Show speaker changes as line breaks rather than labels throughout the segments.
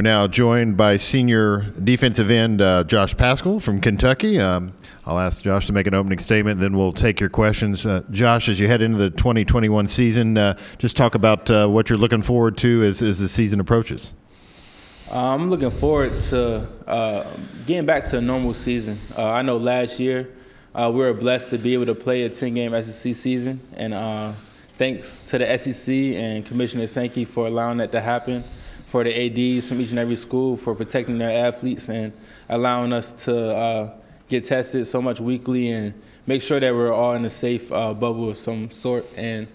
We're now joined by senior defensive end uh, Josh Paschal from Kentucky. Um, I'll ask Josh to make an opening statement, then we'll take your questions. Uh, Josh, as you head into the 2021 season, uh, just talk about uh, what you're looking forward to as, as the season approaches.
Uh, I'm looking forward to uh, getting back to a normal season. I know last year we were blessed to be able to play a 10 game SEC season, and thanks to the SEC and Commissioner Sankey for allowing that to happen for the ADs from each and every school for protecting their athletes and allowing us to uh, get tested so much weekly and make sure that we're all in a safe uh, bubble of some sort. And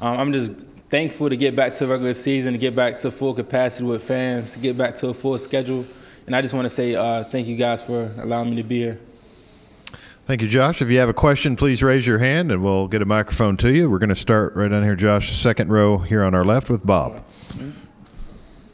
um, I'm just thankful to get back to regular season, to get back to full capacity with fans, to get back to a full schedule. And I just want to say uh, thank you guys for allowing me to be here.
Thank you, Josh. If you have a question, please raise your hand and we'll get a microphone to you. We're going to start right down here, Josh, second row here on our left with Bob. Mm-hmm.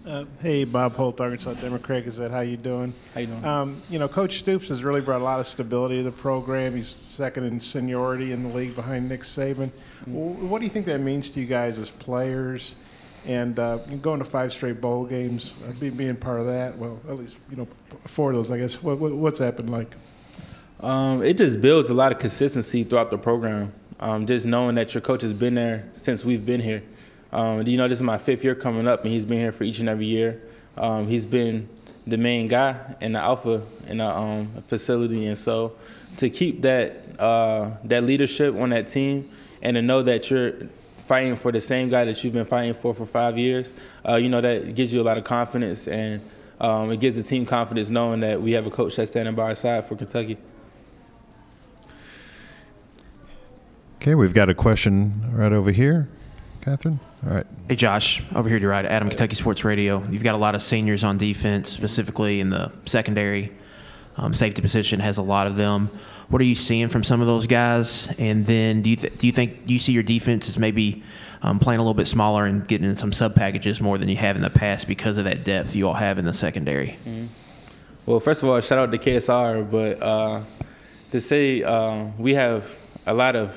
Uh, hey, Bob Holt, Arkansas Democrat Gazette How you doing?
How you doing?
Um, you know, Coach Stoops has really brought a lot of stability to the program. He's second in seniority in the league behind Nick Saban. Mm-hmm. What do you think that means to you guys as players? And uh, going to five straight bowl games, uh, being part of that, well, at least you know four of those, I guess. What, what, what's that been like?
Um, it just builds a lot of consistency throughout the program. Um, just knowing that your coach has been there since we've been here. Um, you know, this is my fifth year coming up, and he's been here for each and every year. Um, he's been the main guy in the alpha in the um, facility, and so to keep that uh, that leadership on that team, and to know that you're fighting for the same guy that you've been fighting for for five years, uh, you know that gives you a lot of confidence, and um, it gives the team confidence knowing that we have a coach that's standing by our side for Kentucky.
Okay, we've got a question right over here. Catherine? All right.
Hey, Josh, over here to your right, Adam, Kentucky Sports Radio. You've got a lot of seniors on defense, specifically in the secondary. Um, safety position has a lot of them. What are you seeing from some of those guys? And then do you, th- do you think do you see your defense as maybe um, playing a little bit smaller and getting in some sub packages more than you have in the past because of that depth you all have in the secondary?
Mm-hmm. Well, first of all, shout out to KSR, but uh, to say uh, we have a lot of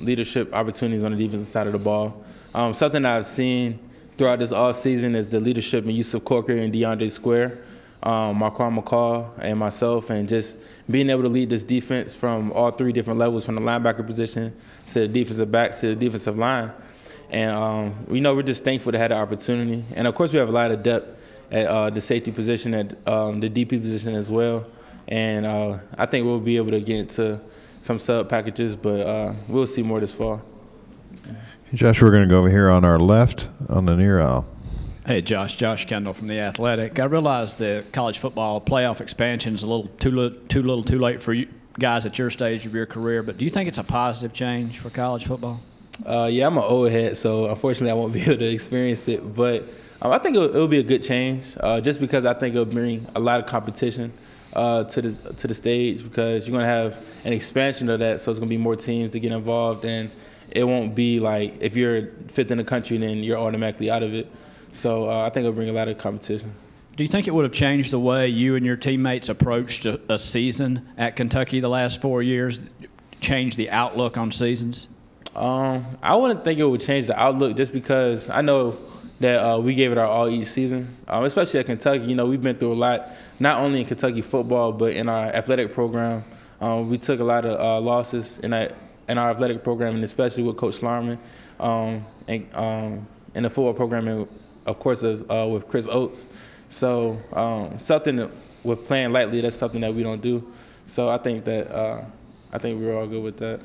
leadership opportunities on the defensive side of the ball. Um, something I've seen throughout this all season is the leadership in Yusuf Corker and DeAndre Square, um, Marquan McCall, and myself, and just being able to lead this defense from all three different levels, from the linebacker position to the defensive back to the defensive line. And um, you know, we're just thankful to have the opportunity. And of course, we have a lot of depth at uh, the safety position, at um, the DB position as well. And uh, I think we'll be able to get into some sub packages, but uh, we'll see more this fall.
Josh, we're going to go over here on our left on the near aisle.
Hey, Josh. Josh Kendall from the Athletic. I realize the college football playoff expansion is a little too little, too little, too late for you guys at your stage of your career. But do you think it's a positive change for college football?
Uh, yeah, I'm an old head, so unfortunately I won't be able to experience it. But um, I think it'll, it'll, be a good change, uh, just because I think it'll bring a lot of competition uh, to the to the stage because you're gonna have an expansion of that, so it's gonna be more teams to get involved and it won't be like if you're fifth in the country, then you're automatically out of it. So uh, I think it'll bring a lot of competition.
Do you think it would have changed the way you and your teammates approached a, a season at Kentucky the last four years? Changed the outlook on seasons?
Um, I wouldn't think it would change the outlook just because I know that uh, we gave it our all each season, um, especially at Kentucky. You know, we've been through a lot, not only in Kentucky football, but in our athletic program. Um, we took a lot of uh, losses in that in our athletic program, and especially with Coach Schlarman, um, and um, in the football program, of course, uh, with Chris Oats. So um, something that, with playing lightly, that's something that we don't do. So I think that uh, I think we're all good with that.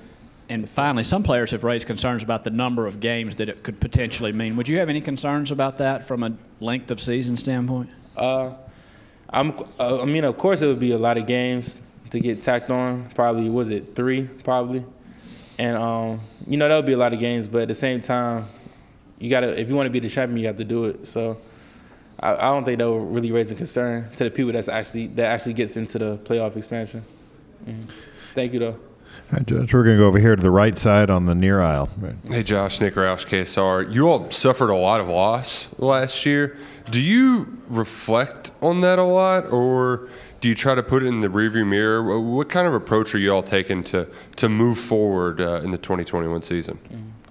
And finally, some players have raised concerns about the number of games that it could potentially mean. Would you have any concerns about that from a length of season standpoint?
Uh, I'm, uh, I mean, of course, it would be a lot of games to get tacked on. Probably was it three? Probably. And um, you know that would be a lot of games, but at the same time, you gotta if you want to be the champion, you have to do it. So I, I don't think that would really raise a concern to the people that's actually that actually gets into the playoff expansion. Mm-hmm. Thank you, though.
All right, Judge, we're going to go over here to the right side on the near aisle. Right.
Hey, Josh, Nick Roush, KSR. You all suffered a lot of loss last year. Do you reflect on that a lot, or do you try to put it in the rearview mirror? What kind of approach are you all taking to to move forward uh, in the 2021 season?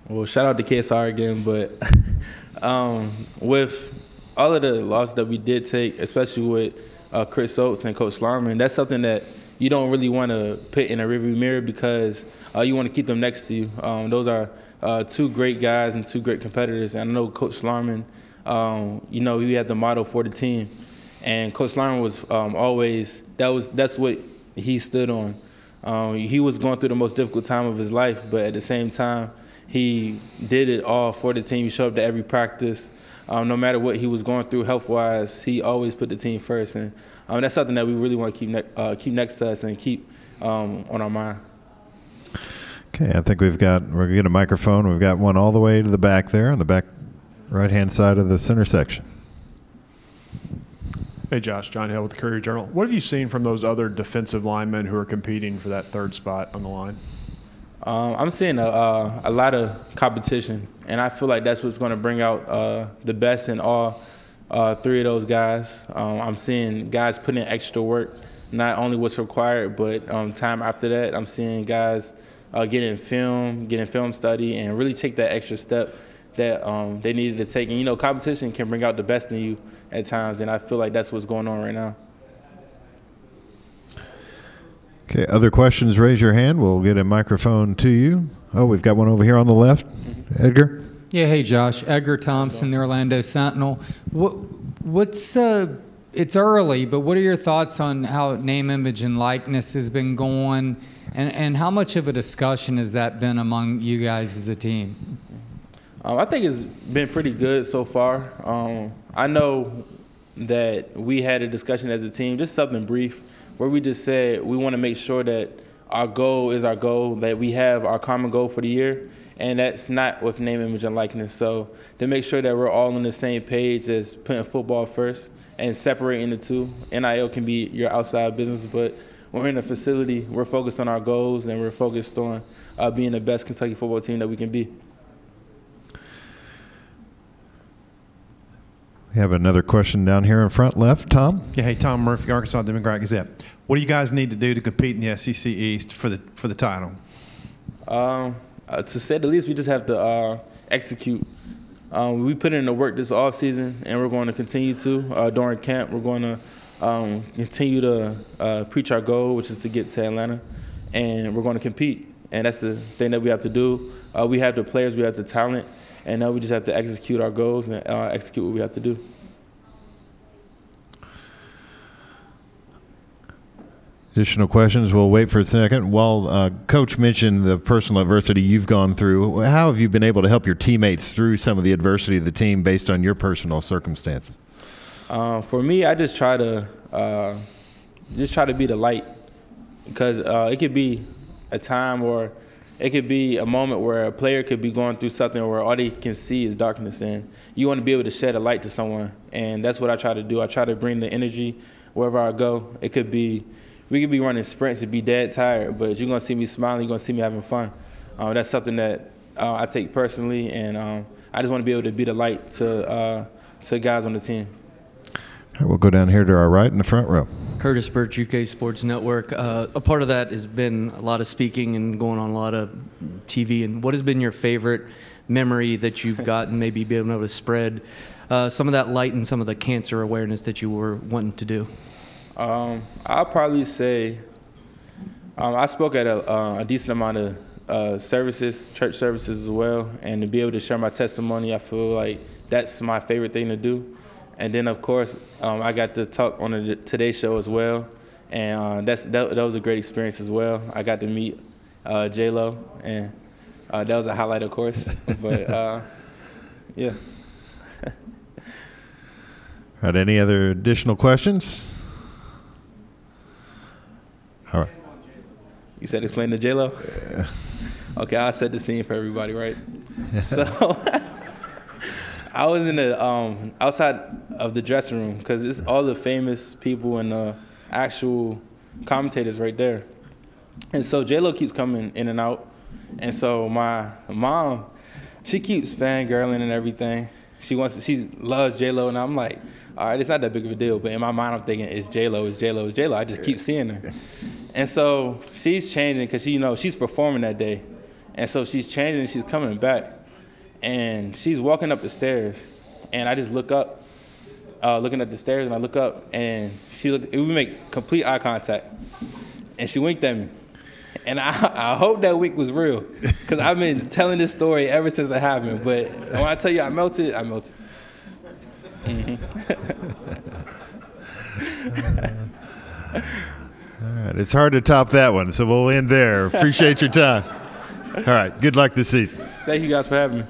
Well, shout out to KSR again, but um, with all of the losses that we did take, especially with uh, Chris Oats and Coach Schlarman, that's something that you don't really want to put in a rearview mirror because uh, you want to keep them next to you. Um, those are uh, two great guys and two great competitors. And I know Coach Schlarman, um, you know, he had the motto for the team, and Coach Schlarman was um, always that was that's what he stood on. Um, he was going through the most difficult time of his life, but at the same time, he did it all for the team. He showed up to every practice. Um, no matter what he was going through health-wise, he always put the team first, and um, that's something that we really want to keep ne- uh, keep next to us and keep um, on our mind.
Okay, I think we've got we're gonna get a microphone. We've got one all the way to the back there on the back right-hand side of the center section.
Hey, Josh, Jon Hale with the Courier Journal. What have you seen from those other defensive linemen who are competing for that third spot on the line?
Um, I'm seeing a, uh, a lot of competition, and I feel like that's what's going to bring out uh, the best in all uh, three of those guys. Um, I'm seeing guys putting in extra work, not only what's required, but um, time after that. I'm seeing guys uh, getting film, getting film study, and really take that extra step that um, they needed to take. And you know, competition can bring out the best in you at times, and I feel like that's what's going on right now.
Okay, other questions? Raise your hand. We'll get a microphone to you. Oh, we've got one over here on the left. Edgar.
Yeah, hey Josh, Edgar Thompson, the Orlando Sentinel. What, what's uh, it's early, but what are your thoughts on how name, image, and likeness has been going, and and how much of a discussion has that been among you guys as a team?
Um, I think it's been pretty good so far. Um, I know that we had a discussion as a team, just something brief, where we just said we want to make sure that our goal is our goal, that we have our common goal for the year, and that's not with name, image, and likeness. So to make sure that we're all on the same page as putting football first and separating the two. NIL can be your outside business, but when we're in a facility, we're focused on our goals and we're focused on uh, being the best Kentucky football team that we can be.
We have another question down here in front left. Tom.
Yeah, hey, Tom Murphy, Arkansas Democrat Gazette. What do you guys need to do to compete in the SEC East for the for the title?
Um, uh, to say the least, we just have to uh, execute. Um, we put in the work this off season, and we're going to continue to uh, during camp. We're going to um, continue to uh, preach our goal, which is to get to Atlanta, and we're going to compete. And that's the thing that we have to do. Uh, we have the players, we have the talent, and now we just have to execute our goals and uh, execute what we have to do.
Additional questions? We'll wait for a second. While uh, Coach mentioned the personal adversity you've gone through, how have you been able to help your teammates through some of the adversity of the team based on your personal circumstances?
Uh, for me, I just try to uh, just try to be the light because uh, it could be a time or it could be a moment where a player could be going through something where all they can see is darkness, and you want to be able to shed a light to someone, and that's what I try to do. I try to bring the energy wherever I go. It could be we could be running sprints and be dead tired, but you're gonna see me smiling. You're gonna see me having fun. Uh, that's something that uh, I take personally, and um, I just want to be able to be the light to uh, to guys on the team.
All right, we'll go down here to our right in the front row.
Curtis Birch, UK Sports Network. Uh, a part of that has been a lot of speaking and going on a lot of TV. And what has been your favorite memory that you've gotten, maybe being able to spread uh, some of that light and some of the cancer awareness that you were wanting to do?
Um, I'll probably say um, I spoke at a, uh, a decent amount of uh, services, church services as well, and to be able to share my testimony, I feel like that's my favorite thing to do. And then, of course, um, I got to talk on the Today Show as well, and uh, that's that, that, was a great experience as well. I got to meet uh, J Lo, and uh, that was a highlight, of course. but uh, yeah.
All right. Any other additional questions? All right.
You said explain to J Lo. Yeah. Okay, I'll set the scene for everybody, right? so I was in the um, outside of the dressing room because it's all the famous people and the actual commentators right there. And so J Lo keeps coming in and out, and so my mom, she keeps fangirling and everything. She wants, to, she loves J Lo, and I'm like, all right, it's not that big of a deal. But in my mind, I'm thinking it's J Lo, it's J Lo, it's J Lo. I just keep seeing her, and so she's changing because she, you know, she's performing that day, and so she's changing. She's coming back, and she's walking up the stairs, and I just look up, uh, looking at the stairs, and I look up, and she looked. We make complete eye contact, and she winked at me. And I, I hope that wink was real, because I've been telling this story ever since it happened. But when I tell you I melted, I melted.
All right, it's hard to top that one, so we'll end there. Appreciate your time. All right, good luck this season.
Thank you guys for having me.